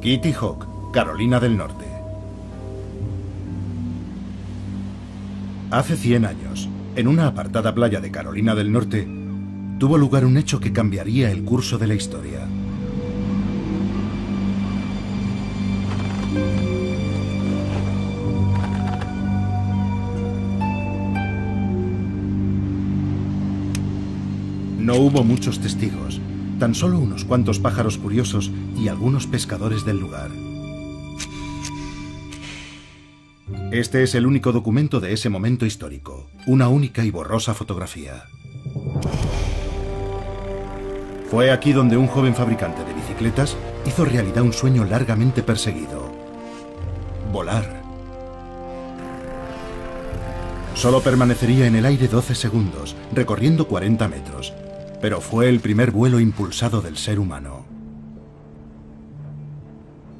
Kitty Hawk, Carolina del Norte. Hace 100 años, en una apartada playa de Carolina del Norte, tuvo lugar un hecho que cambiaría el curso de la historia. No hubo muchos testigos, tan solo unos cuantos pájaros curiosos y algunos pescadores del lugar. Este es el único documento de ese momento histórico, una única y borrosa fotografía. Fue aquí donde un joven fabricante de bicicletas hizo realidad un sueño largamente perseguido. Volar. Solo permanecería en el aire 12 segundos, recorriendo 40 metros, pero fue el primer vuelo impulsado del ser humano.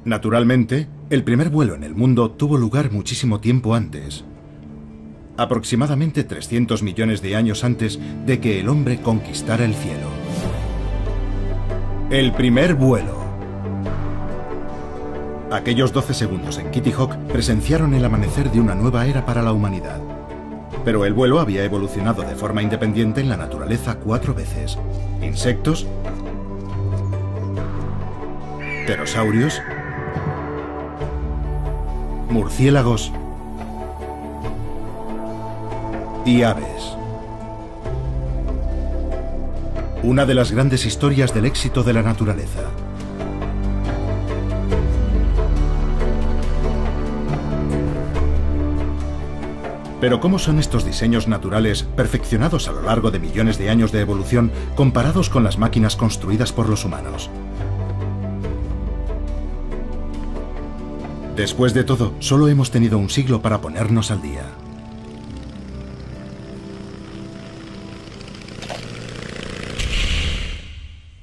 Naturalmente, el primer vuelo en el mundo tuvo lugar muchísimo tiempo antes, aproximadamente 300 millones de años antes de que el hombre conquistara el cielo. El primer vuelo. Aquellos 12 segundos en Kitty Hawk presenciaron el amanecer de una nueva era para la humanidad. Pero el vuelo había evolucionado de forma independiente en la naturaleza cuatro veces. Insectos, pterosaurios, murciélagos y aves. Una de las grandes historias del éxito de la naturaleza. Pero ¿cómo son estos diseños naturales, perfeccionados a lo largo de millones de años de evolución, comparados con las máquinas construidas por los humanos? Después de todo, solo hemos tenido un siglo para ponernos al día.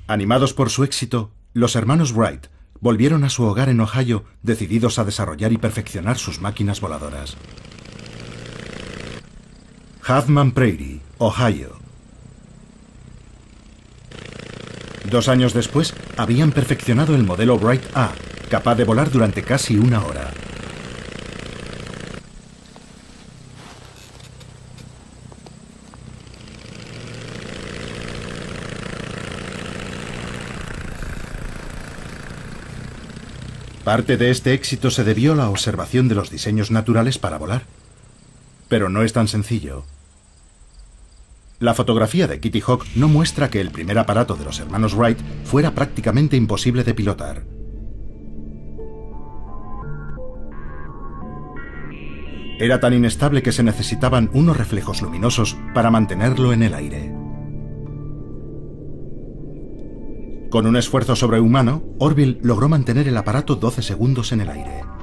Animados por su éxito, los hermanos Wright volvieron a su hogar en Ohio decididos a desarrollar y perfeccionar sus máquinas voladoras. Huffman Prairie, Ohio. Dos años después, habían perfeccionado el modelo Wright A, capaz de volar durante casi una hora. Parte de este éxito se debió a la observación de los diseños naturales para volar. Pero no es tan sencillo. La fotografía de Kitty Hawk no muestra que el primer aparato de los hermanos Wright fuera prácticamente imposible de pilotar. Era tan inestable que se necesitaban unos reflejos luminosos para mantenerlo en el aire. Con un esfuerzo sobrehumano, Orville logró mantener el aparato 12 segundos en el aire.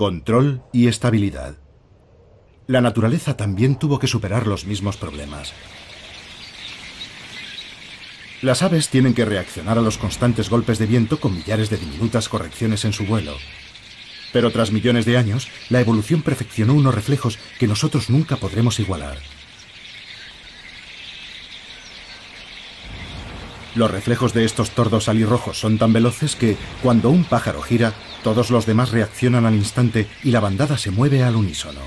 Control y estabilidad. La naturaleza también tuvo que superar los mismos problemas. Las aves tienen que reaccionar a los constantes golpes de viento con millares de diminutas correcciones en su vuelo. Pero tras millones de años, la evolución perfeccionó unos reflejos que nosotros nunca podremos igualar. Los reflejos de estos tordos alirrojos son tan veloces que, cuando un pájaro gira, todos los demás reaccionan al instante y la bandada se mueve al unísono.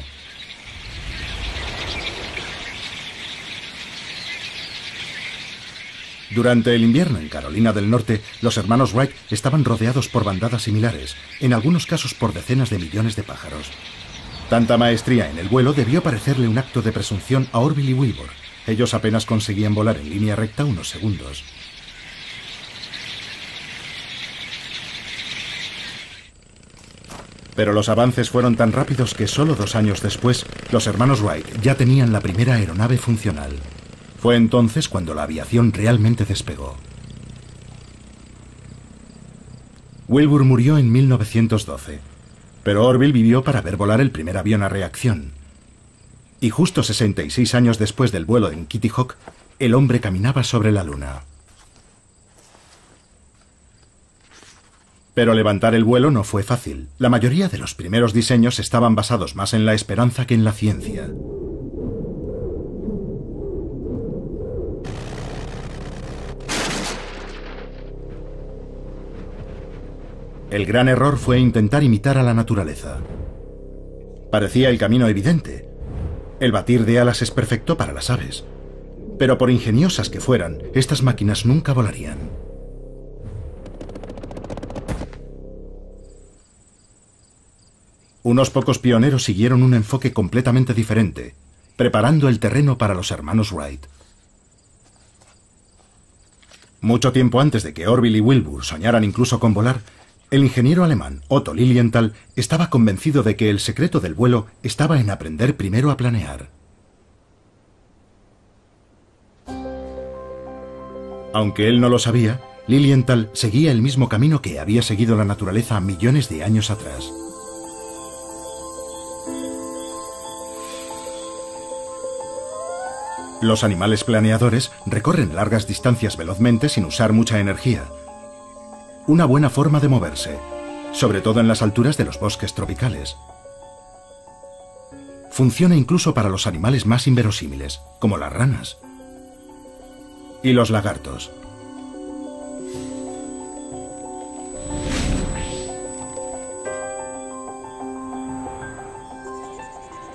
Durante el invierno en Carolina del Norte, los hermanos Wright estaban rodeados por bandadas similares, en algunos casos por decenas de millones de pájaros. Tanta maestría en el vuelo debió parecerle un acto de presunción a Orville y Wilbur. Ellos apenas conseguían volar en línea recta unos segundos. Pero los avances fueron tan rápidos que solo dos años después, los hermanos Wright ya tenían la primera aeronave funcional. Fue entonces cuando la aviación realmente despegó. Wilbur murió en 1912, pero Orville vivió para ver volar el primer avión a reacción. Y justo 66 años después del vuelo en Kitty Hawk, el hombre caminaba sobre la luna. Pero levantar el vuelo no fue fácil. La mayoría de los primeros diseños estaban basados más en la esperanza que en la ciencia. El gran error fue intentar imitar a la naturaleza. Parecía el camino evidente. El batir de alas es perfecto para las aves. Pero por ingeniosas que fueran, estas máquinas nunca volarían. Unos pocos pioneros siguieron un enfoque completamente diferente, preparando el terreno para los hermanos Wright. Mucho tiempo antes de que Orville y Wilbur soñaran incluso con volar, el ingeniero alemán Otto Lilienthal estaba convencido de que el secreto del vuelo estaba en aprender primero a planear. Aunque él no lo sabía, Lilienthal seguía el mismo camino que había seguido la naturaleza millones de años atrás. Los animales planeadores recorren largas distancias velozmente sin usar mucha energía. Una buena forma de moverse, sobre todo en las alturas de los bosques tropicales. Funciona incluso para los animales más inverosímiles, como las ranas. Y los lagartos.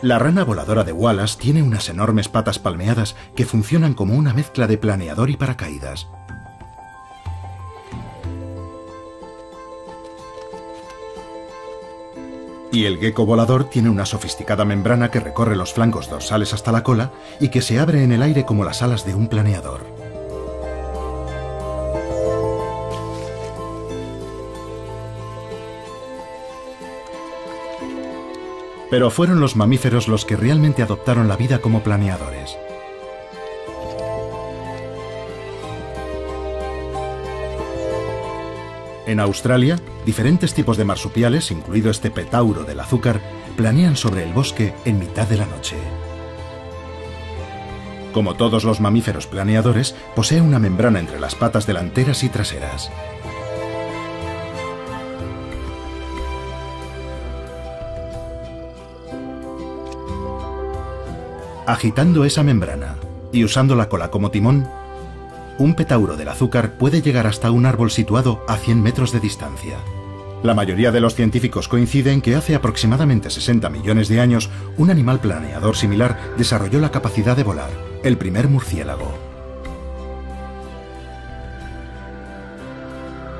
La rana voladora de Wallace tiene unas enormes patas palmeadas que funcionan como una mezcla de planeador y paracaídas. Y el gecko volador tiene una sofisticada membrana que recorre los flancos dorsales hasta la cola y que se abre en el aire como las alas de un planeador. Pero fueron los mamíferos los que realmente adoptaron la vida como planeadores. En Australia, diferentes tipos de marsupiales, incluido este petauro del azúcar, planean sobre el bosque en mitad de la noche. Como todos los mamíferos planeadores, posee una membrana entre las patas delanteras y traseras. Agitando esa membrana y usando la cola como timón, un petauro del azúcar puede llegar hasta un árbol situado a 100 metros de distancia. La mayoría de los científicos coinciden que hace aproximadamente 60 millones de años un animal planeador similar desarrolló la capacidad de volar, el primer murciélago.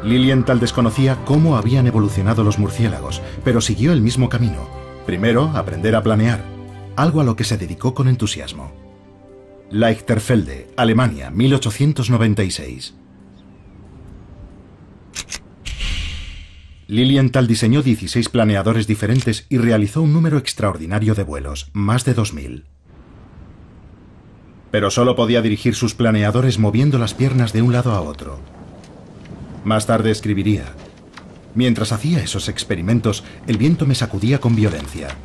Lilienthal desconocía cómo habían evolucionado los murciélagos, pero siguió el mismo camino. Primero, aprender a planear, algo a lo que se dedicó con entusiasmo. Leichterfelde, Alemania, 1896. Lilienthal diseñó 16 planeadores diferentes y realizó un número extraordinario de vuelos, más de 2.000. Pero solo podía dirigir sus planeadores moviendo las piernas de un lado a otro. Más tarde escribiría, Mientras hacía esos experimentos, el viento me sacudía con violencia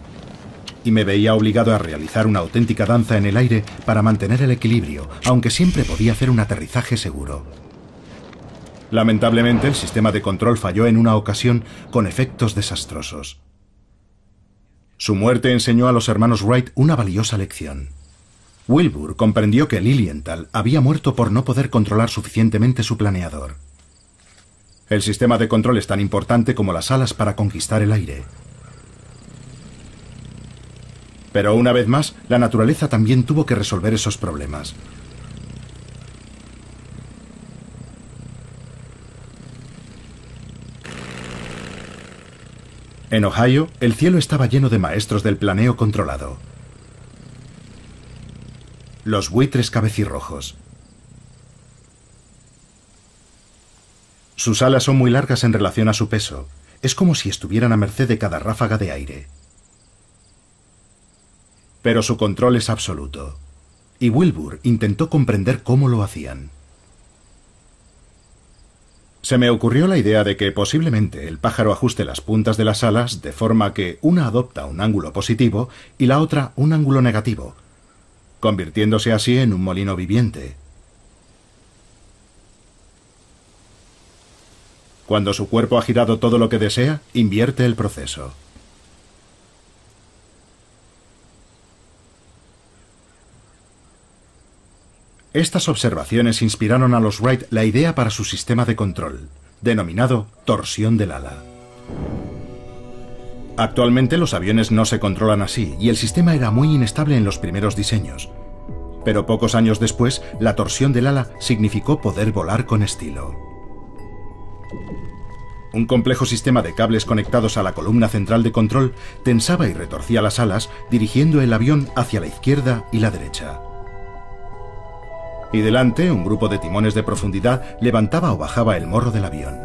y me veía obligado a realizar una auténtica danza en el aire para mantener el equilibrio, aunque siempre podía hacer un aterrizaje seguro. Lamentablemente, el sistema de control falló en una ocasión con efectos desastrosos. Su muerte enseñó a los hermanos Wright una valiosa lección. Wilbur comprendió que Lilienthal había muerto por no poder controlar suficientemente su planeador. El sistema de control es tan importante como las alas para conquistar el aire. Pero una vez más, la naturaleza también tuvo que resolver esos problemas. En Ohio, el cielo estaba lleno de maestros del planeo controlado. Los buitres cabecirrojos. Sus alas son muy largas en relación a su peso. Es como si estuvieran a merced de cada ráfaga de aire pero su control es absoluto. Y Wilbur intentó comprender cómo lo hacían. Se me ocurrió la idea de que posiblemente el pájaro ajuste las puntas de las alas de forma que una adopta un ángulo positivo y la otra un ángulo negativo, convirtiéndose así en un molino viviente. Cuando su cuerpo ha girado todo lo que desea, invierte el proceso. Estas observaciones inspiraron a los Wright la idea para su sistema de control, denominado torsión del ala. Actualmente los aviones no se controlan así y el sistema era muy inestable en los primeros diseños. Pero pocos años después, la torsión del ala significó poder volar con estilo. Un complejo sistema de cables conectados a la columna central de control tensaba y retorcía las alas, dirigiendo el avión hacia la izquierda y la derecha. Y delante, un grupo de timones de profundidad levantaba o bajaba el morro del avión.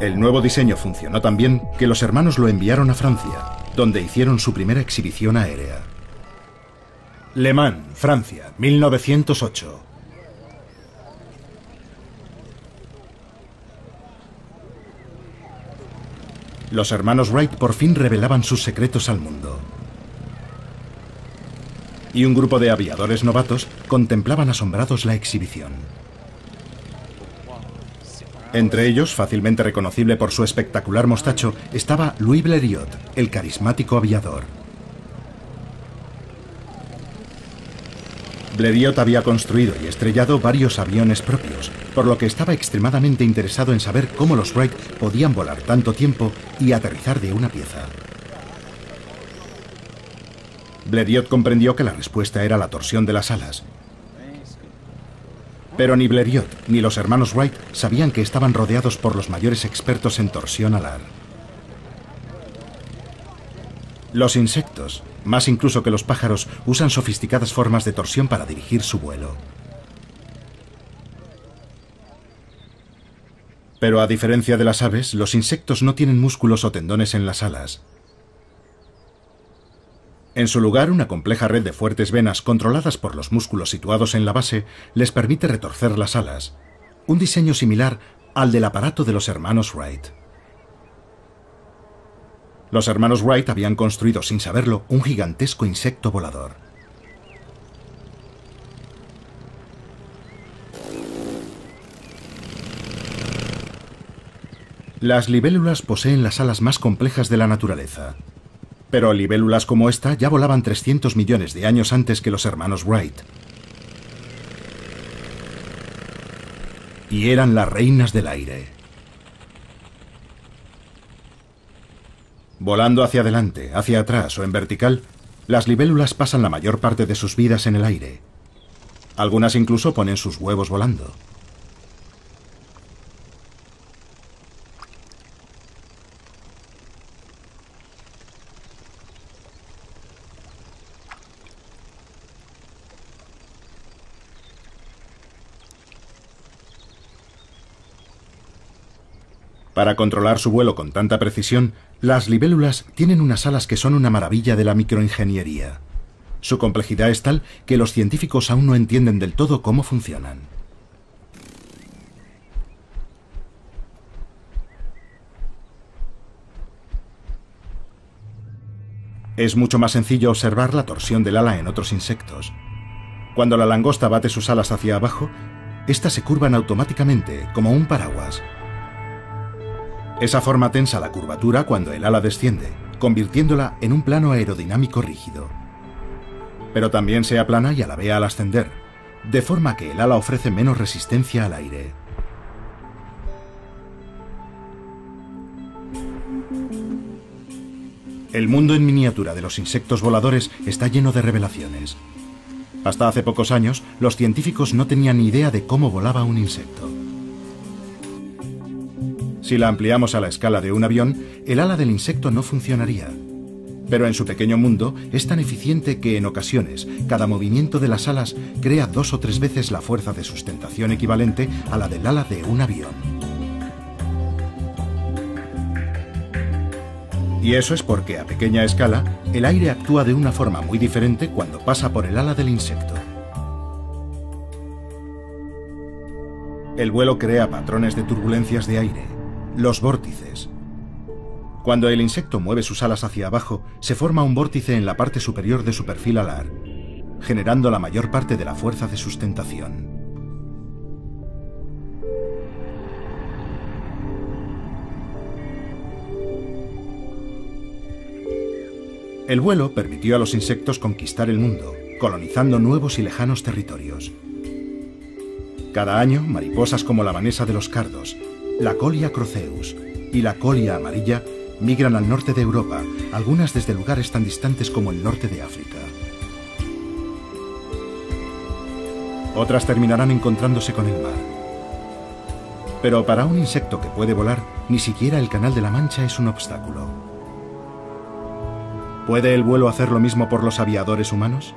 El nuevo diseño funcionó tan bien que los hermanos lo enviaron a Francia, donde hicieron su primera exhibición aérea. Le Mans, Francia, 1908. Los hermanos Wright por fin revelaban sus secretos al mundo. Y un grupo de aviadores novatos contemplaban asombrados la exhibición. Entre ellos, fácilmente reconocible por su espectacular mostacho, estaba Louis Blériot, el carismático aviador. Blériot había construido y estrellado varios aviones propios, por lo que estaba extremadamente interesado en saber cómo los Wright podían volar tanto tiempo y aterrizar de una pieza. Blériot comprendió que la respuesta era la torsión de las alas. Pero ni Blériot ni los hermanos Wright sabían que estaban rodeados por los mayores expertos en torsión alar. Los insectos, más incluso que los pájaros, usan sofisticadas formas de torsión para dirigir su vuelo. Pero a diferencia de las aves, los insectos no tienen músculos o tendones en las alas. En su lugar, una compleja red de fuertes venas controladas por los músculos situados en la base les permite retorcer las alas, un diseño similar al del aparato de los hermanos Wright. Los hermanos Wright habían construido sin saberlo un gigantesco insecto volador. Las libélulas poseen las alas más complejas de la naturaleza. Pero libélulas como esta ya volaban 300 millones de años antes que los hermanos Wright. Y eran las reinas del aire. Volando hacia adelante, hacia atrás o en vertical, las libélulas pasan la mayor parte de sus vidas en el aire. Algunas incluso ponen sus huevos volando. Para controlar su vuelo con tanta precisión, las libélulas tienen unas alas que son una maravilla de la microingeniería. Su complejidad es tal que los científicos aún no entienden del todo cómo funcionan. Es mucho más sencillo observar la torsión del ala en otros insectos. Cuando la langosta bate sus alas hacia abajo, éstas se curvan automáticamente, como un paraguas. Esa forma tensa la curvatura cuando el ala desciende, convirtiéndola en un plano aerodinámico rígido. Pero también se aplana y alavea al ascender, de forma que el ala ofrece menos resistencia al aire. El mundo en miniatura de los insectos voladores está lleno de revelaciones. Hasta hace pocos años, los científicos no tenían ni idea de cómo volaba un insecto. Si la ampliamos a la escala de un avión, el ala del insecto no funcionaría. Pero en su pequeño mundo es tan eficiente que en ocasiones cada movimiento de las alas crea dos o tres veces la fuerza de sustentación equivalente a la del ala de un avión. Y eso es porque a pequeña escala el aire actúa de una forma muy diferente cuando pasa por el ala del insecto. El vuelo crea patrones de turbulencias de aire, los vórtices. Cuando el insecto mueve sus alas hacia abajo, se forma un vórtice en la parte superior de su perfil alar, generando la mayor parte de la fuerza de sustentación. El vuelo permitió a los insectos conquistar el mundo, colonizando nuevos y lejanos territorios. Cada año, mariposas como la manesa de los cardos, la colia croceus y la colia amarilla migran al norte de Europa, algunas desde lugares tan distantes como el norte de África. Otras terminarán encontrándose con el mar. Pero para un insecto que puede volar, ni siquiera el Canal de la Mancha es un obstáculo. ¿Puede el vuelo hacer lo mismo por los aviadores humanos?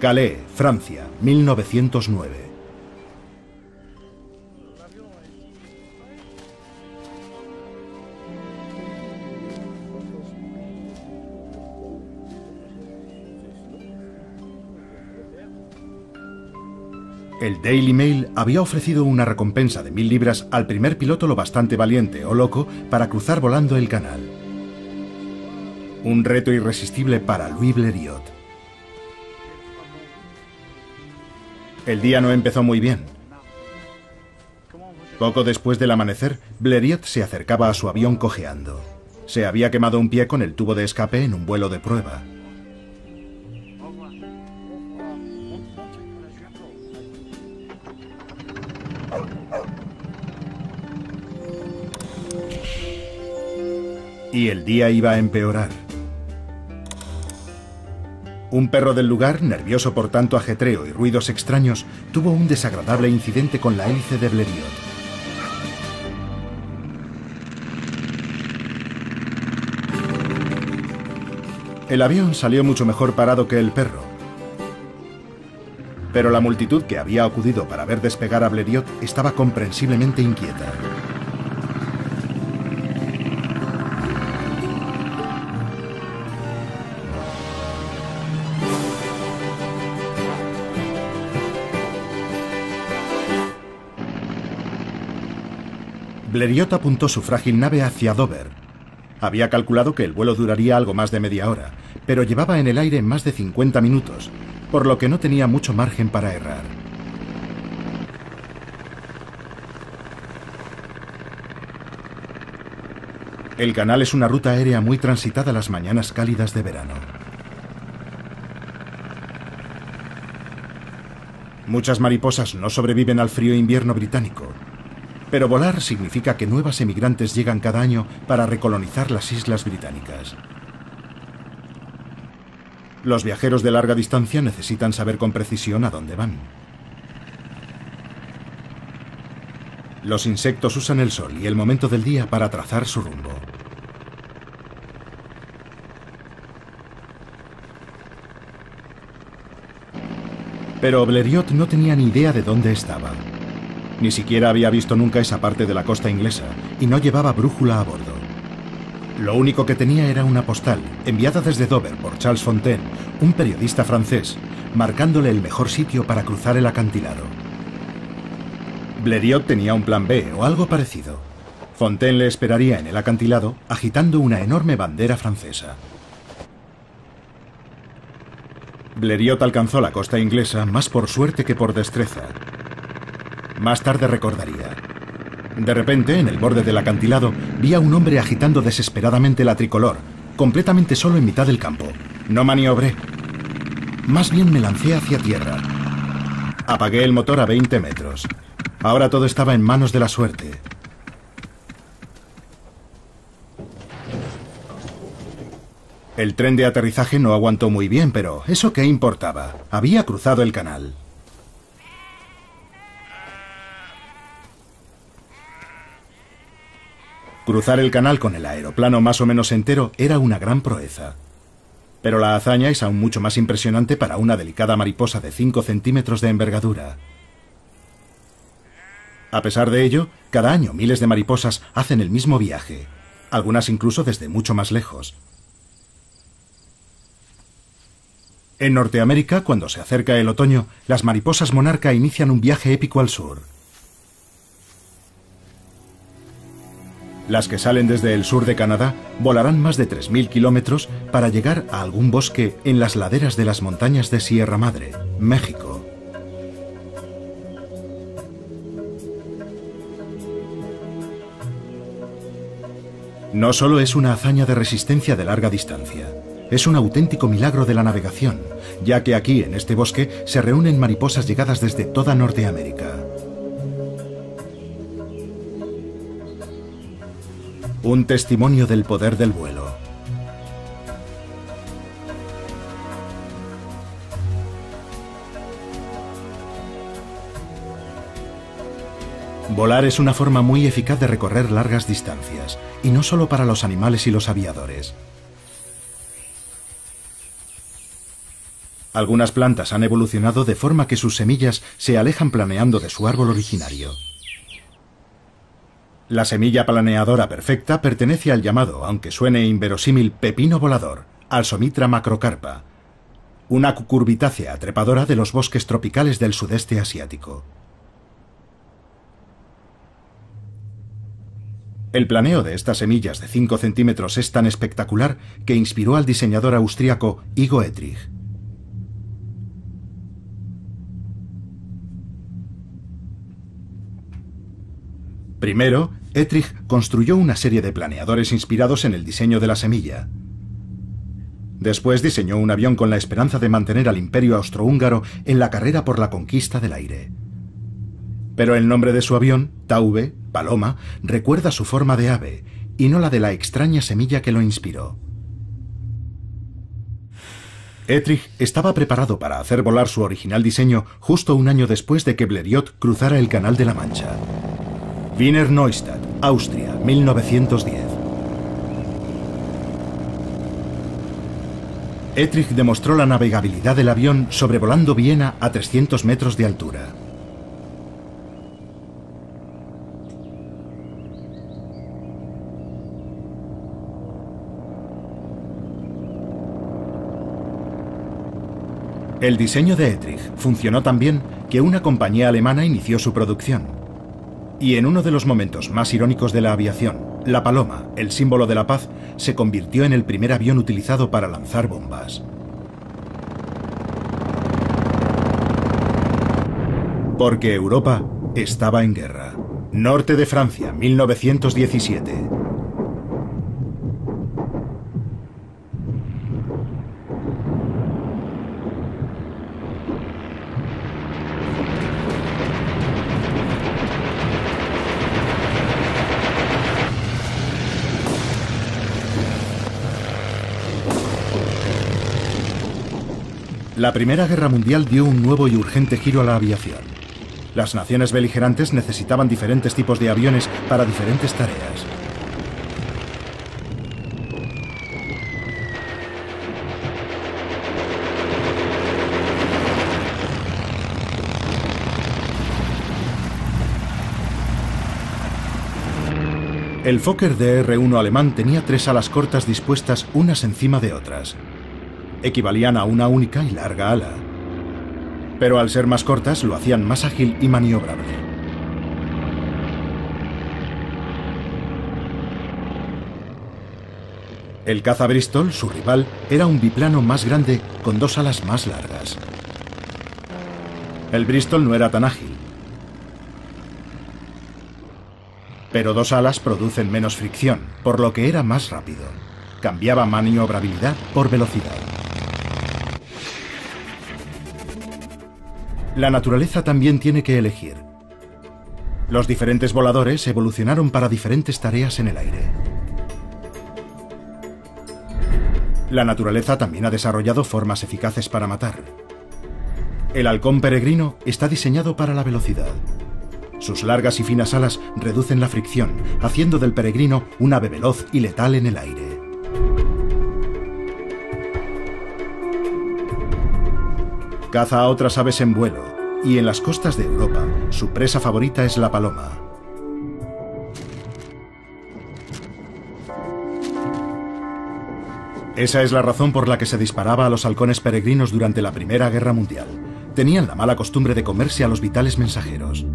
Calais, Francia, 1909. El Daily Mail había ofrecido una recompensa de mil libras al primer piloto lo bastante valiente o loco para cruzar volando el canal. Un reto irresistible para Louis Blériot. El día no empezó muy bien. Poco después del amanecer, Blériot se acercaba a su avión cojeando. Se había quemado un pie con el tubo de escape en un vuelo de prueba. Y el día iba a empeorar. Un perro del lugar, nervioso por tanto ajetreo y ruidos extraños, tuvo un desagradable incidente con la hélice de Blériot. El avión salió mucho mejor parado que el perro. Pero la multitud que había acudido para ver despegar a Blériot estaba comprensiblemente inquieta. Blériot apuntó su frágil nave hacia Dover. Había calculado que el vuelo duraría algo más de media hora, pero llevaba en el aire más de 50 minutos, por lo que no tenía mucho margen para errar. El canal es una ruta aérea muy transitada las mañanas cálidas de verano. Muchas mariposas no sobreviven al frío invierno británico, pero volar significa que nuevas emigrantes llegan cada año para recolonizar las islas británicas. Los viajeros de larga distancia necesitan saber con precisión a dónde van. Los insectos usan el sol y el momento del día para trazar su rumbo. Pero Blériot no tenía ni idea de dónde estaba. Ni siquiera había visto nunca esa parte de la costa inglesa y no llevaba brújula a bordo. Lo único que tenía era una postal, enviada desde Dover por Charles Fontaine, un periodista francés, marcándole el mejor sitio para cruzar el acantilado. Blériot tenía un plan B o algo parecido. Fontaine le esperaría en el acantilado agitando una enorme bandera francesa. Blériot alcanzó la costa inglesa más por suerte que por destreza, más tarde recordaría. De repente, en el borde del acantilado, vi a un hombre agitando desesperadamente la tricolor, completamente solo en mitad del campo. No maniobré. Más bien me lancé hacia tierra. Apagué el motor a 20 metros. Ahora todo estaba en manos de la suerte. El tren de aterrizaje no aguantó muy bien, pero ¿eso qué importaba? Había cruzado el canal. Cruzar el canal con el aeroplano más o menos entero era una gran proeza. Pero la hazaña es aún mucho más impresionante para una delicada mariposa de 5 centímetros de envergadura. A pesar de ello, cada año miles de mariposas hacen el mismo viaje, algunas incluso desde mucho más lejos. En Norteamérica, cuando se acerca el otoño, las mariposas monarca inician un viaje épico al sur. Las que salen desde el sur de Canadá volarán más de 3.000 kilómetros para llegar a algún bosque en las laderas de las montañas de Sierra Madre, México. No solo es una hazaña de resistencia de larga distancia, es un auténtico milagro de la navegación, ya que aquí en este bosque se reúnen mariposas llegadas desde toda Norteamérica. Un testimonio del poder del vuelo. Volar es una forma muy eficaz de recorrer largas distancias, y no solo para los animales y los aviadores. Algunas plantas han evolucionado de forma que sus semillas se alejan planeando de su árbol originario. La semilla planeadora perfecta pertenece al llamado, aunque suene inverosímil, pepino volador, Alsomitra macrocarpa, una cucurbitácea trepadora de los bosques tropicales del sudeste asiático. El planeo de estas semillas de 5 centímetros es tan espectacular que inspiró al diseñador austríaco Igo Etrich. Primero, Etrich construyó una serie de planeadores inspirados en el diseño de la semilla. Después diseñó un avión con la esperanza de mantener al imperio austrohúngaro en la carrera por la conquista del aire. Pero el nombre de su avión, Taube, Paloma, recuerda su forma de ave y no la de la extraña semilla que lo inspiró. Etrich estaba preparado para hacer volar su original diseño justo un año después de que Blériot cruzara el Canal de la Mancha. Wiener Neustadt, Austria, 1910. Etrich demostró la navegabilidad del avión sobrevolando Viena a 300 metros de altura. El diseño de Etrich funcionó tan bien que una compañía alemana inició su producción. Y en uno de los momentos más irónicos de la aviación, la Paloma, el símbolo de la paz, se convirtió en el primer avión utilizado para lanzar bombas. Porque Europa estaba en guerra. Norte de Francia, 1917. La Primera Guerra Mundial dio un nuevo y urgente giro a la aviación. Las naciones beligerantes necesitaban diferentes tipos de aviones para diferentes tareas. El Fokker DR-1 alemán tenía tres alas cortas dispuestas unas encima de otras equivalían a una única y larga ala. Pero al ser más cortas lo hacían más ágil y maniobrable. El caza Bristol, su rival, era un biplano más grande con dos alas más largas. El Bristol no era tan ágil, pero dos alas producen menos fricción, por lo que era más rápido. Cambiaba maniobrabilidad por velocidad. La naturaleza también tiene que elegir. Los diferentes voladores evolucionaron para diferentes tareas en el aire. La naturaleza también ha desarrollado formas eficaces para matar. El halcón peregrino está diseñado para la velocidad. Sus largas y finas alas reducen la fricción, haciendo del peregrino un ave veloz y letal en el aire. Caza a otras aves en vuelo, y en las costas de Europa, su presa favorita es la paloma. Esa es la razón por la que se disparaba a los halcones peregrinos durante la Primera Guerra Mundial. Tenían la mala costumbre de comerse a los vitales mensajeros.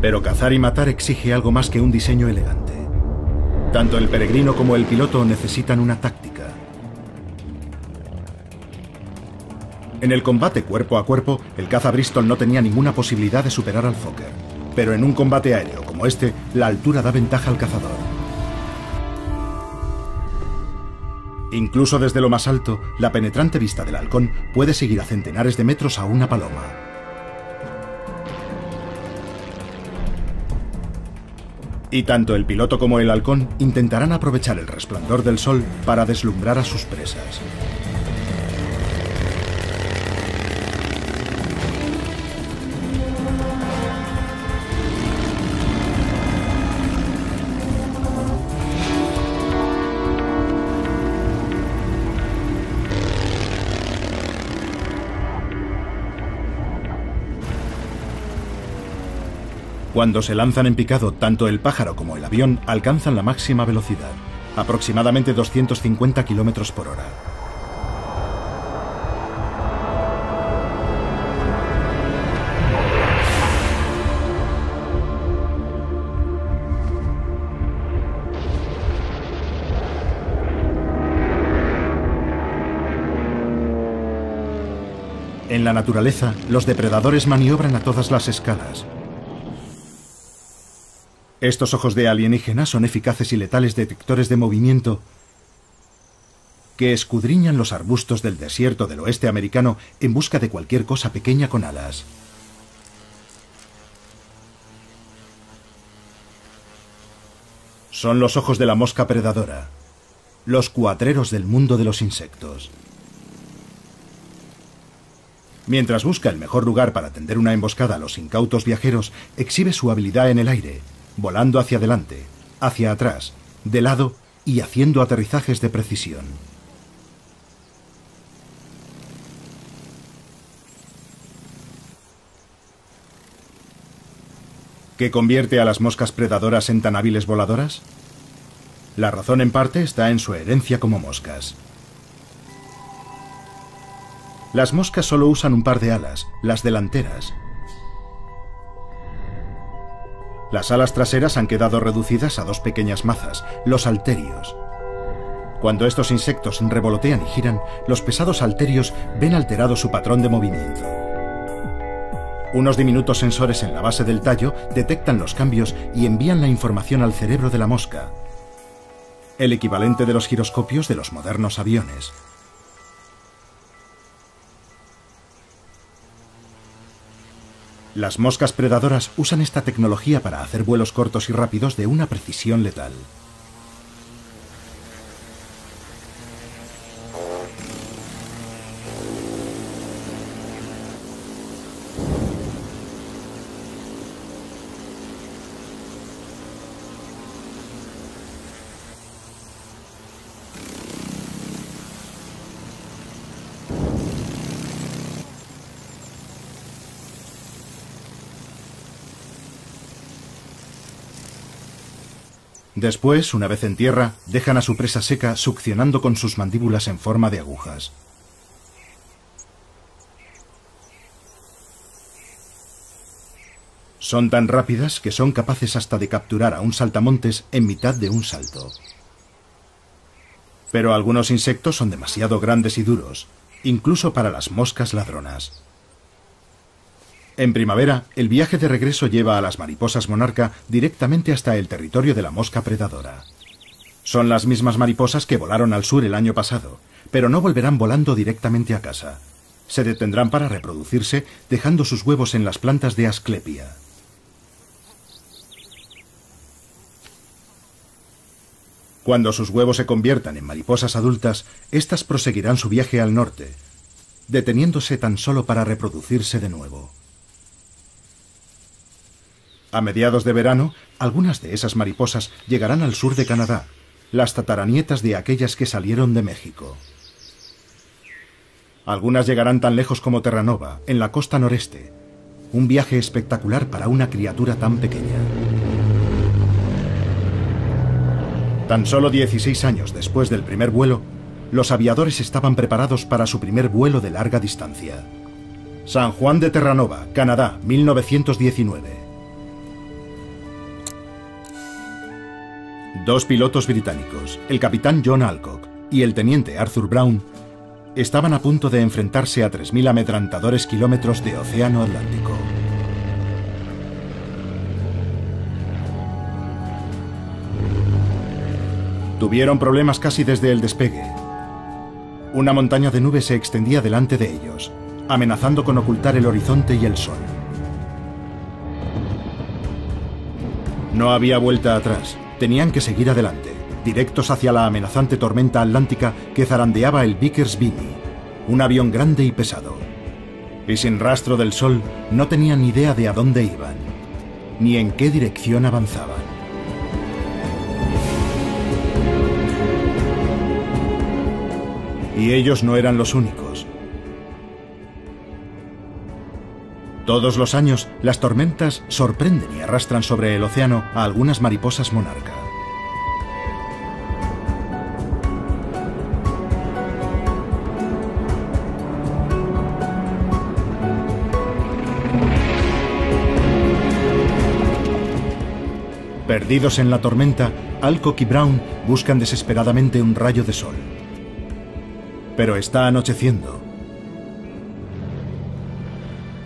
Pero cazar y matar exige algo más que un diseño elegante. Tanto el peregrino como el piloto necesitan una táctica. En el combate cuerpo a cuerpo, el caza Bristol no tenía ninguna posibilidad de superar al Fokker. Pero en un combate aéreo como este, la altura da ventaja al cazador. Incluso desde lo más alto, la penetrante vista del halcón puede seguir a centenares de metros a una paloma. Y tanto el piloto como el halcón intentarán aprovechar el resplandor del sol para deslumbrar a sus presas. Cuando se lanzan en picado, tanto el pájaro como el avión alcanzan la máxima velocidad, aproximadamente 250 km por hora. En la naturaleza, los depredadores maniobran a todas las escalas, estos ojos de alienígena son eficaces y letales detectores de movimiento que escudriñan los arbustos del desierto del oeste americano en busca de cualquier cosa pequeña con alas. Son los ojos de la mosca predadora, los cuatreros del mundo de los insectos. Mientras busca el mejor lugar para tender una emboscada a los incautos viajeros, exhibe su habilidad en el aire, volando hacia adelante, hacia atrás, de lado y haciendo aterrizajes de precisión. ¿Qué convierte a las moscas predadoras en tan hábiles voladoras? La razón en parte está en su herencia como moscas. Las moscas solo usan un par de alas, las delanteras, Las alas traseras han quedado reducidas a dos pequeñas mazas, los alterios. Cuando estos insectos revolotean y giran, los pesados alterios ven alterado su patrón de movimiento. Unos diminutos sensores en la base del tallo detectan los cambios y envían la información al cerebro de la mosca, el equivalente de los giroscopios de los modernos aviones. Las moscas predadoras usan esta tecnología para hacer vuelos cortos y rápidos de una precisión letal. Después, una vez en tierra, dejan a su presa seca succionando con sus mandíbulas en forma de agujas. Son tan rápidas que son capaces hasta de capturar a un saltamontes en mitad de un salto. Pero algunos insectos son demasiado grandes y duros, incluso para las moscas ladronas. En primavera, el viaje de regreso lleva a las mariposas monarca directamente hasta el territorio de la mosca predadora. Son las mismas mariposas que volaron al sur el año pasado, pero no volverán volando directamente a casa. Se detendrán para reproducirse, dejando sus huevos en las plantas de Asclepia. Cuando sus huevos se conviertan en mariposas adultas, éstas proseguirán su viaje al norte, deteniéndose tan solo para reproducirse de nuevo. A mediados de verano, algunas de esas mariposas llegarán al sur de Canadá, las tataranietas de aquellas que salieron de México. Algunas llegarán tan lejos como Terranova, en la costa noreste. Un viaje espectacular para una criatura tan pequeña. Tan solo 16 años después del primer vuelo, los aviadores estaban preparados para su primer vuelo de larga distancia. San Juan de Terranova, Canadá, 1919. Dos pilotos británicos, el capitán John Alcock y el teniente Arthur Brown, estaban a punto de enfrentarse a 3.000 amedrantadores kilómetros de océano Atlántico. Tuvieron problemas casi desde el despegue. Una montaña de nubes se extendía delante de ellos, amenazando con ocultar el horizonte y el sol. No había vuelta atrás tenían que seguir adelante, directos hacia la amenazante tormenta atlántica que zarandeaba el Vickers Bini, un avión grande y pesado. Y sin rastro del sol, no tenían idea de a dónde iban, ni en qué dirección avanzaban. Y ellos no eran los únicos. Todos los años, las tormentas sorprenden y arrastran sobre el océano a algunas mariposas monarca. Perdidos en la tormenta, Alcock y Brown buscan desesperadamente un rayo de sol. Pero está anocheciendo.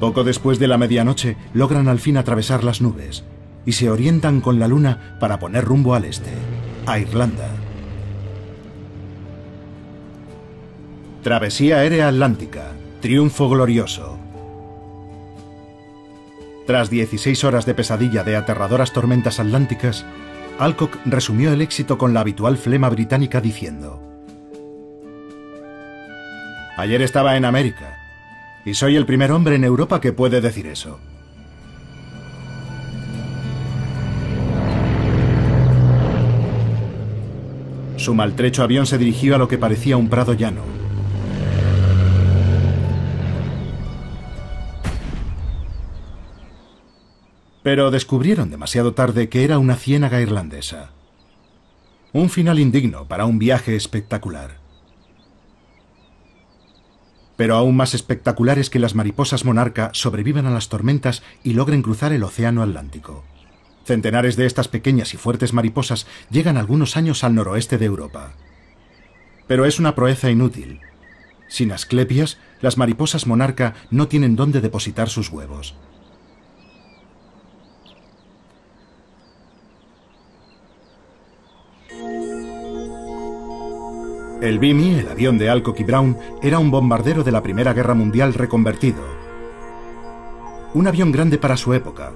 Poco después de la medianoche logran al fin atravesar las nubes y se orientan con la luna para poner rumbo al este, a Irlanda. Travesía aérea atlántica, triunfo glorioso. Tras 16 horas de pesadilla de aterradoras tormentas atlánticas, Alcock resumió el éxito con la habitual flema británica diciendo, Ayer estaba en América, y soy el primer hombre en Europa que puede decir eso. Su maltrecho avión se dirigió a lo que parecía un prado llano. Pero descubrieron demasiado tarde que era una ciénaga irlandesa. Un final indigno para un viaje espectacular pero aún más espectaculares que las mariposas monarca sobrevivan a las tormentas y logren cruzar el Océano Atlántico. Centenares de estas pequeñas y fuertes mariposas llegan algunos años al noroeste de Europa. Pero es una proeza inútil. Sin asclepias, las mariposas monarca no tienen dónde depositar sus huevos. El Bimi, el avión de Alcock y Brown, era un bombardero de la Primera Guerra Mundial reconvertido. Un avión grande para su época.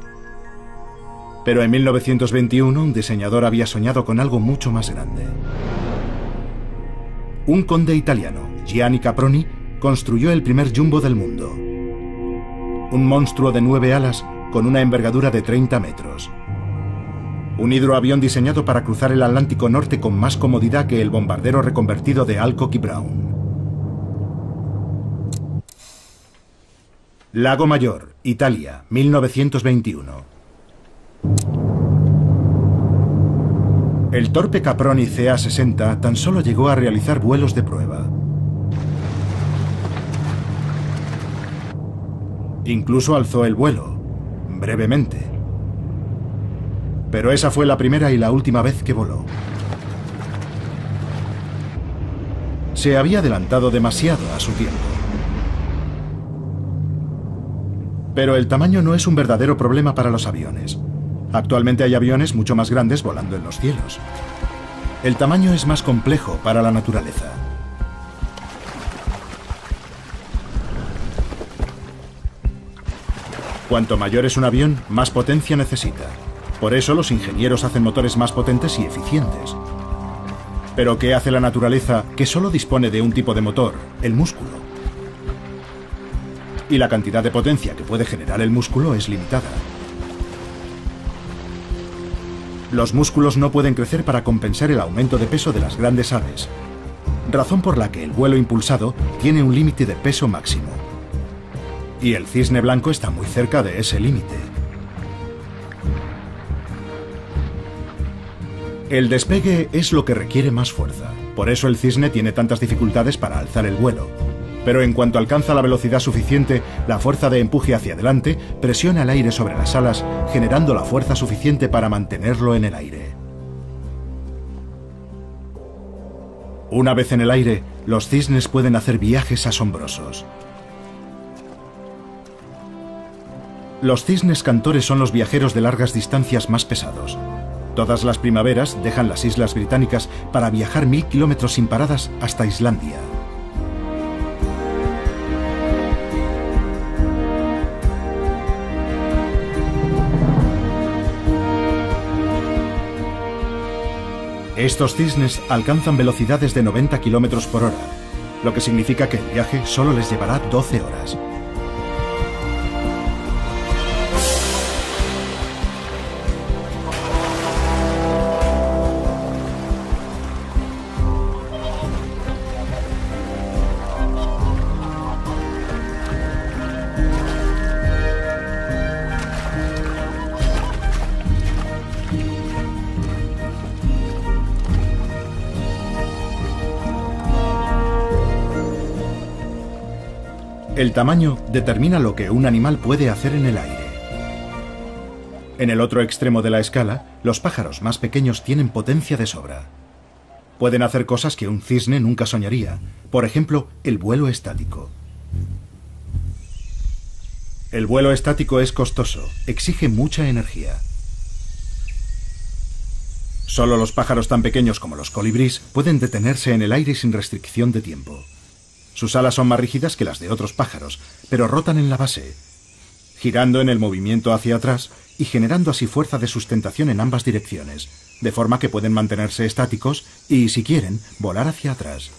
Pero en 1921 un diseñador había soñado con algo mucho más grande. Un conde italiano, Gianni Caproni, construyó el primer jumbo del mundo. Un monstruo de nueve alas con una envergadura de 30 metros. Un hidroavión diseñado para cruzar el Atlántico Norte con más comodidad que el bombardero reconvertido de Alcock y Brown. Lago Mayor, Italia, 1921. El torpe Caproni CA-60 tan solo llegó a realizar vuelos de prueba. Incluso alzó el vuelo, brevemente pero esa fue la primera y la última vez que voló. Se había adelantado demasiado a su tiempo. Pero el tamaño no es un verdadero problema para los aviones. Actualmente hay aviones mucho más grandes volando en los cielos. El tamaño es más complejo para la naturaleza. Cuanto mayor es un avión, más potencia necesita. Por eso los ingenieros hacen motores más potentes y eficientes. Pero ¿qué hace la naturaleza que solo dispone de un tipo de motor, el músculo? Y la cantidad de potencia que puede generar el músculo es limitada. Los músculos no pueden crecer para compensar el aumento de peso de las grandes aves, razón por la que el vuelo impulsado tiene un límite de peso máximo. Y el cisne blanco está muy cerca de ese límite. El despegue es lo que requiere más fuerza. Por eso el cisne tiene tantas dificultades para alzar el vuelo. Pero en cuanto alcanza la velocidad suficiente, la fuerza de empuje hacia adelante presiona el aire sobre las alas, generando la fuerza suficiente para mantenerlo en el aire. Una vez en el aire, los cisnes pueden hacer viajes asombrosos. Los cisnes cantores son los viajeros de largas distancias más pesados. Todas las primaveras dejan las islas británicas para viajar mil kilómetros sin paradas hasta Islandia. Estos cisnes alcanzan velocidades de 90 kilómetros por hora, lo que significa que el viaje solo les llevará 12 horas. El tamaño determina lo que un animal puede hacer en el aire. En el otro extremo de la escala, los pájaros más pequeños tienen potencia de sobra. Pueden hacer cosas que un cisne nunca soñaría, por ejemplo, el vuelo estático. El vuelo estático es costoso, exige mucha energía. Solo los pájaros tan pequeños como los colibríes pueden detenerse en el aire sin restricción de tiempo. Sus alas son más rígidas que las de otros pájaros, pero rotan en la base, girando en el movimiento hacia atrás y generando así fuerza de sustentación en ambas direcciones, de forma que pueden mantenerse estáticos y, si quieren, volar hacia atrás.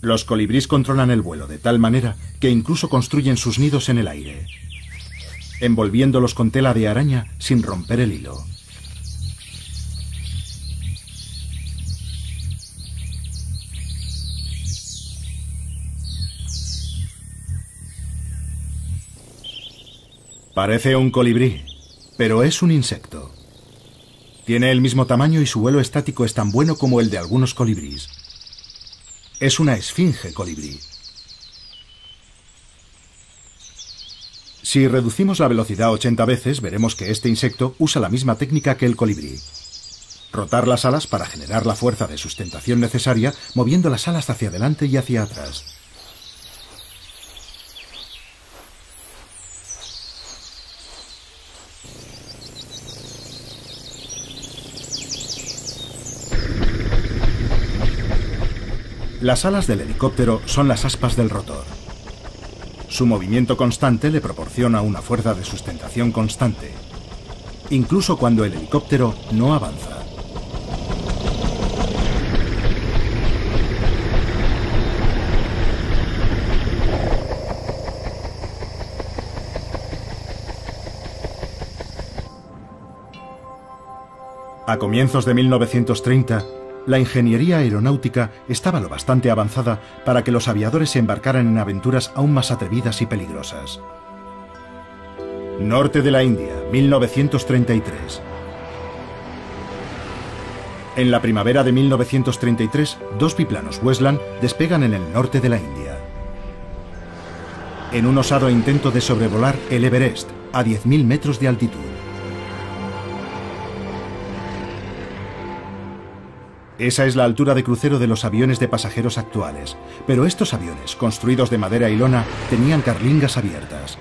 Los colibríes controlan el vuelo de tal manera que incluso construyen sus nidos en el aire envolviéndolos con tela de araña sin romper el hilo. Parece un colibrí, pero es un insecto. Tiene el mismo tamaño y su vuelo estático es tan bueno como el de algunos colibríes. Es una esfinge colibrí. Si reducimos la velocidad 80 veces, veremos que este insecto usa la misma técnica que el colibrí. Rotar las alas para generar la fuerza de sustentación necesaria, moviendo las alas hacia adelante y hacia atrás. Las alas del helicóptero son las aspas del rotor. Su movimiento constante le proporciona una fuerza de sustentación constante, incluso cuando el helicóptero no avanza. A comienzos de 1930, la ingeniería aeronáutica estaba lo bastante avanzada para que los aviadores se embarcaran en aventuras aún más atrevidas y peligrosas. Norte de la India, 1933. En la primavera de 1933, dos biplanos Westland despegan en el norte de la India. En un osado intento de sobrevolar el Everest a 10.000 metros de altitud. Esa es la altura de crucero de los aviones de pasajeros actuales, pero estos aviones, construidos de madera y lona, tenían carlingas abiertas.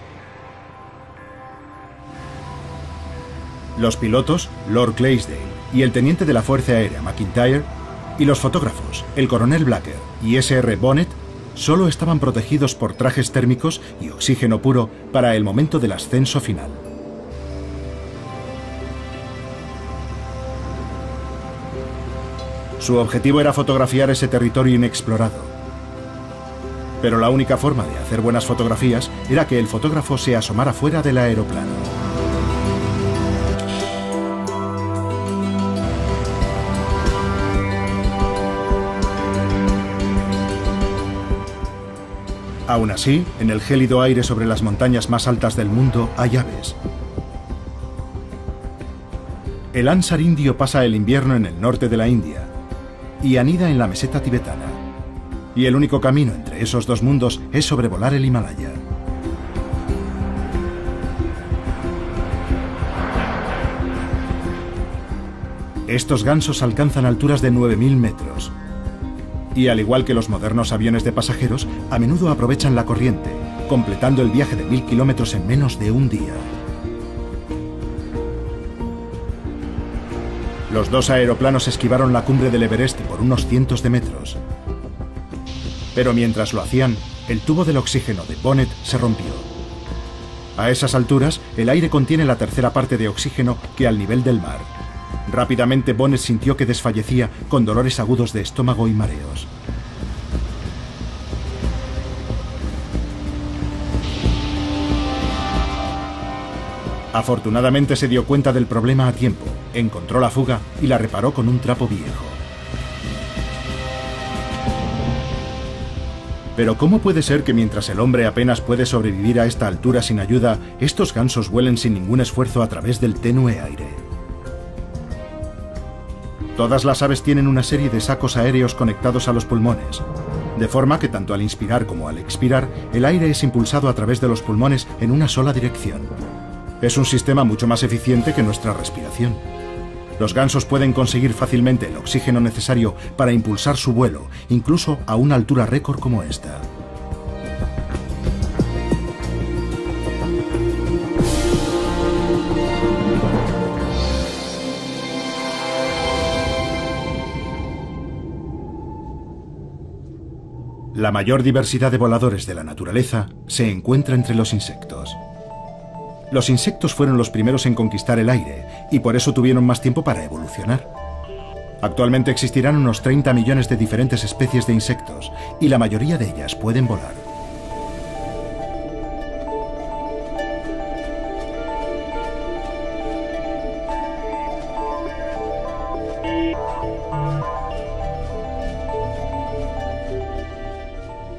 Los pilotos, Lord Claysdale y el teniente de la Fuerza Aérea McIntyre, y los fotógrafos, el coronel Blacker y S.R. Bonnet, solo estaban protegidos por trajes térmicos y oxígeno puro para el momento del ascenso final. Su objetivo era fotografiar ese territorio inexplorado. Pero la única forma de hacer buenas fotografías era que el fotógrafo se asomara fuera del aeroplano. Aún así, en el gélido aire sobre las montañas más altas del mundo hay aves. El ánsar indio pasa el invierno en el norte de la India, y anida en la meseta tibetana. Y el único camino entre esos dos mundos es sobrevolar el Himalaya. Estos gansos alcanzan alturas de 9.000 metros. Y al igual que los modernos aviones de pasajeros, a menudo aprovechan la corriente, completando el viaje de mil kilómetros en menos de un día. Los dos aeroplanos esquivaron la cumbre del Everest por unos cientos de metros. Pero mientras lo hacían, el tubo del oxígeno de Bonnet se rompió. A esas alturas, el aire contiene la tercera parte de oxígeno que al nivel del mar. Rápidamente Bonnet sintió que desfallecía con dolores agudos de estómago y mareos. Afortunadamente se dio cuenta del problema a tiempo, encontró la fuga y la reparó con un trapo viejo. Pero ¿cómo puede ser que mientras el hombre apenas puede sobrevivir a esta altura sin ayuda, estos gansos vuelen sin ningún esfuerzo a través del tenue aire? Todas las aves tienen una serie de sacos aéreos conectados a los pulmones, de forma que tanto al inspirar como al expirar, el aire es impulsado a través de los pulmones en una sola dirección. Es un sistema mucho más eficiente que nuestra respiración. Los gansos pueden conseguir fácilmente el oxígeno necesario para impulsar su vuelo, incluso a una altura récord como esta. La mayor diversidad de voladores de la naturaleza se encuentra entre los insectos. Los insectos fueron los primeros en conquistar el aire y por eso tuvieron más tiempo para evolucionar. Actualmente existirán unos 30 millones de diferentes especies de insectos y la mayoría de ellas pueden volar.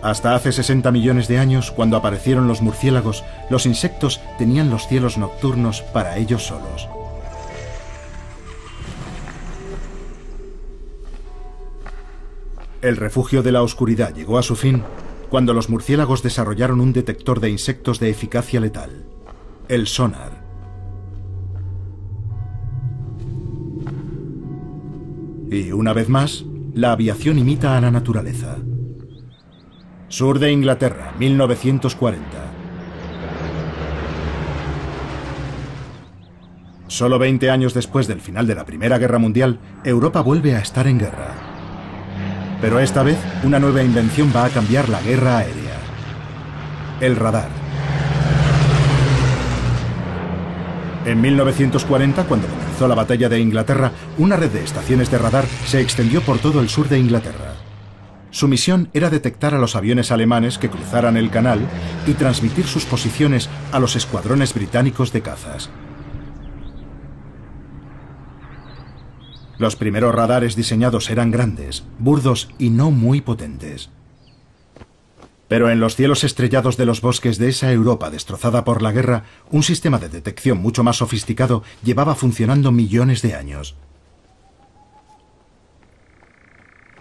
Hasta hace 60 millones de años, cuando aparecieron los murciélagos, los insectos tenían los cielos nocturnos para ellos solos. El refugio de la oscuridad llegó a su fin cuando los murciélagos desarrollaron un detector de insectos de eficacia letal, el sonar. Y una vez más, la aviación imita a la naturaleza. Sur de Inglaterra, 1940. Solo 20 años después del final de la Primera Guerra Mundial, Europa vuelve a estar en guerra. Pero esta vez, una nueva invención va a cambiar la guerra aérea. El radar. En 1940, cuando comenzó la batalla de Inglaterra, una red de estaciones de radar se extendió por todo el sur de Inglaterra. Su misión era detectar a los aviones alemanes que cruzaran el canal y transmitir sus posiciones a los escuadrones británicos de cazas. Los primeros radares diseñados eran grandes, burdos y no muy potentes. Pero en los cielos estrellados de los bosques de esa Europa destrozada por la guerra, un sistema de detección mucho más sofisticado llevaba funcionando millones de años.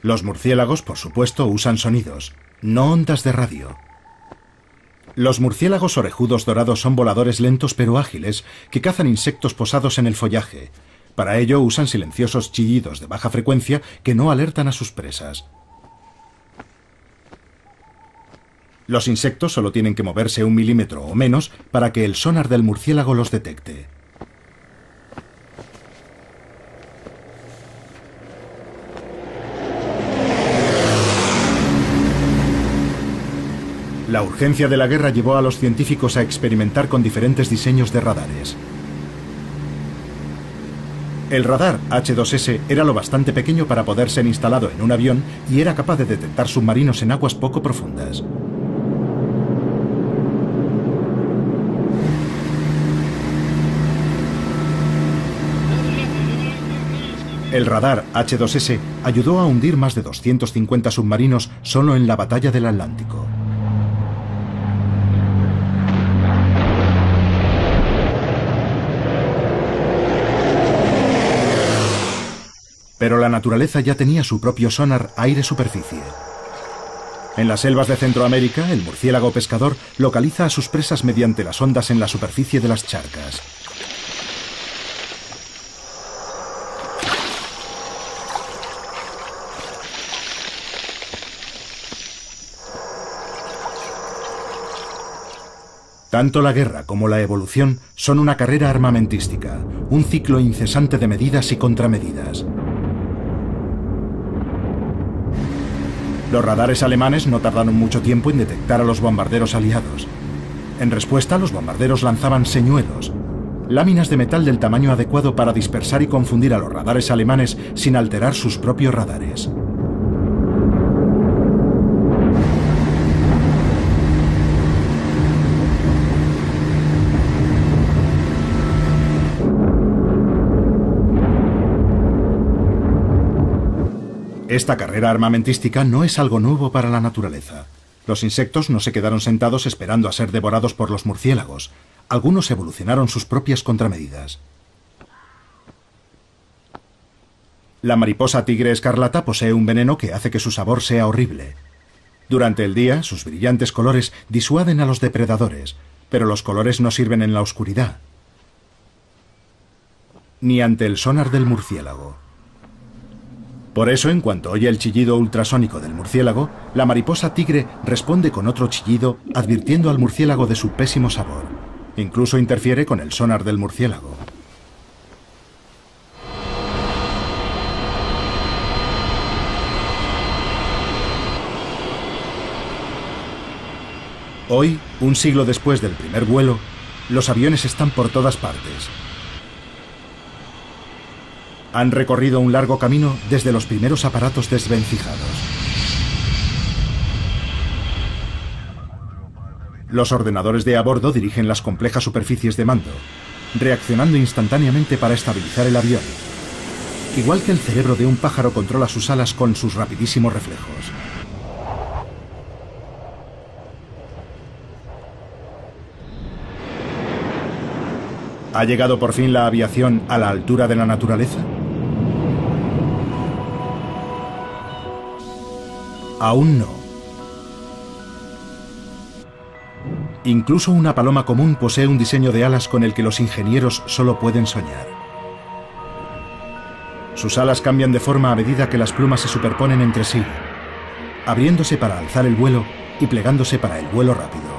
Los murciélagos, por supuesto, usan sonidos, no ondas de radio. Los murciélagos orejudos dorados son voladores lentos pero ágiles que cazan insectos posados en el follaje. Para ello usan silenciosos chillidos de baja frecuencia que no alertan a sus presas. Los insectos solo tienen que moverse un milímetro o menos para que el sonar del murciélago los detecte. La urgencia de la guerra llevó a los científicos a experimentar con diferentes diseños de radares. El radar H2S era lo bastante pequeño para poder ser instalado en un avión y era capaz de detectar submarinos en aguas poco profundas. El radar H2S ayudó a hundir más de 250 submarinos solo en la batalla del Atlántico. Pero la naturaleza ya tenía su propio sonar aire-superficie. En las selvas de Centroamérica, el murciélago pescador localiza a sus presas mediante las ondas en la superficie de las charcas. Tanto la guerra como la evolución son una carrera armamentística, un ciclo incesante de medidas y contramedidas. Los radares alemanes no tardaron mucho tiempo en detectar a los bombarderos aliados. En respuesta, los bombarderos lanzaban señuelos, láminas de metal del tamaño adecuado para dispersar y confundir a los radares alemanes sin alterar sus propios radares. Esta carrera armamentística no es algo nuevo para la naturaleza. Los insectos no se quedaron sentados esperando a ser devorados por los murciélagos. Algunos evolucionaron sus propias contramedidas. La mariposa tigre escarlata posee un veneno que hace que su sabor sea horrible. Durante el día, sus brillantes colores disuaden a los depredadores, pero los colores no sirven en la oscuridad, ni ante el sonar del murciélago. Por eso, en cuanto oye el chillido ultrasónico del murciélago, la mariposa tigre responde con otro chillido, advirtiendo al murciélago de su pésimo sabor. Incluso interfiere con el sonar del murciélago. Hoy, un siglo después del primer vuelo, los aviones están por todas partes, han recorrido un largo camino desde los primeros aparatos desvencijados. Los ordenadores de a bordo dirigen las complejas superficies de mando, reaccionando instantáneamente para estabilizar el avión. Igual que el cerebro de un pájaro controla sus alas con sus rapidísimos reflejos. ¿Ha llegado por fin la aviación a la altura de la naturaleza? Aún no. Incluso una paloma común posee un diseño de alas con el que los ingenieros solo pueden soñar. Sus alas cambian de forma a medida que las plumas se superponen entre sí, abriéndose para alzar el vuelo y plegándose para el vuelo rápido.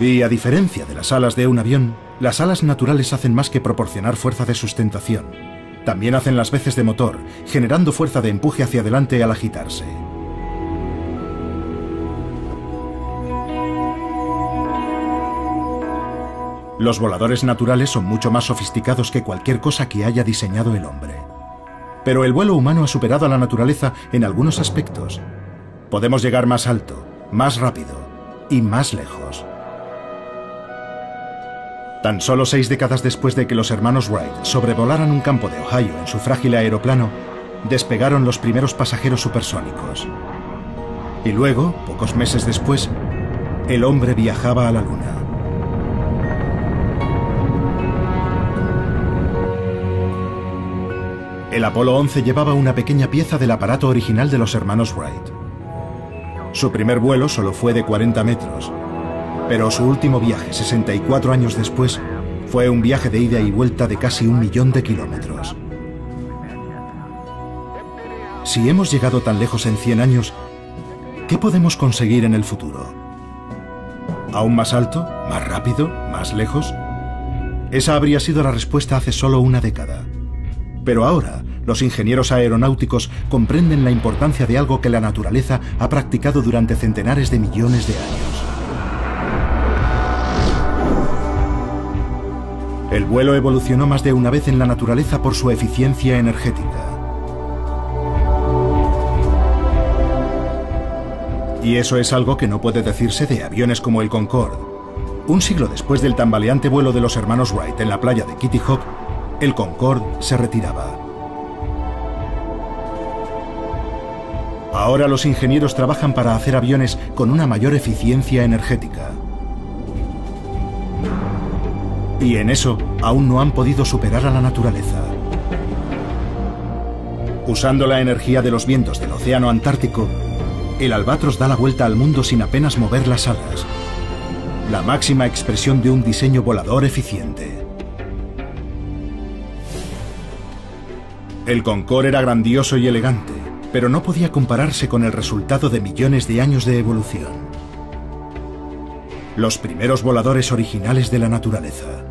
Y a diferencia de las alas de un avión, las alas naturales hacen más que proporcionar fuerza de sustentación. También hacen las veces de motor, generando fuerza de empuje hacia adelante al agitarse. Los voladores naturales son mucho más sofisticados que cualquier cosa que haya diseñado el hombre. Pero el vuelo humano ha superado a la naturaleza en algunos aspectos. Podemos llegar más alto, más rápido y más lejos. Tan solo seis décadas después de que los hermanos Wright sobrevolaran un campo de Ohio en su frágil aeroplano, despegaron los primeros pasajeros supersónicos. Y luego, pocos meses después, el hombre viajaba a la Luna. El Apolo 11 llevaba una pequeña pieza del aparato original de los hermanos Wright. Su primer vuelo solo fue de 40 metros, pero su último viaje, 64 años después, fue un viaje de ida y vuelta de casi un millón de kilómetros. Si hemos llegado tan lejos en 100 años, ¿qué podemos conseguir en el futuro? ¿Aún más alto? ¿Más rápido? ¿Más lejos? Esa habría sido la respuesta hace solo una década. Pero ahora, los ingenieros aeronáuticos comprenden la importancia de algo que la naturaleza ha practicado durante centenares de millones de años. El vuelo evolucionó más de una vez en la naturaleza por su eficiencia energética. Y eso es algo que no puede decirse de aviones como el Concorde. Un siglo después del tambaleante vuelo de los hermanos Wright en la playa de Kitty Hawk, el Concorde se retiraba. Ahora los ingenieros trabajan para hacer aviones con una mayor eficiencia energética. Y en eso aún no han podido superar a la naturaleza. Usando la energía de los vientos del Océano Antártico, el albatros da la vuelta al mundo sin apenas mover las alas. La máxima expresión de un diseño volador eficiente. El Concorde era grandioso y elegante, pero no podía compararse con el resultado de millones de años de evolución. Los primeros voladores originales de la naturaleza.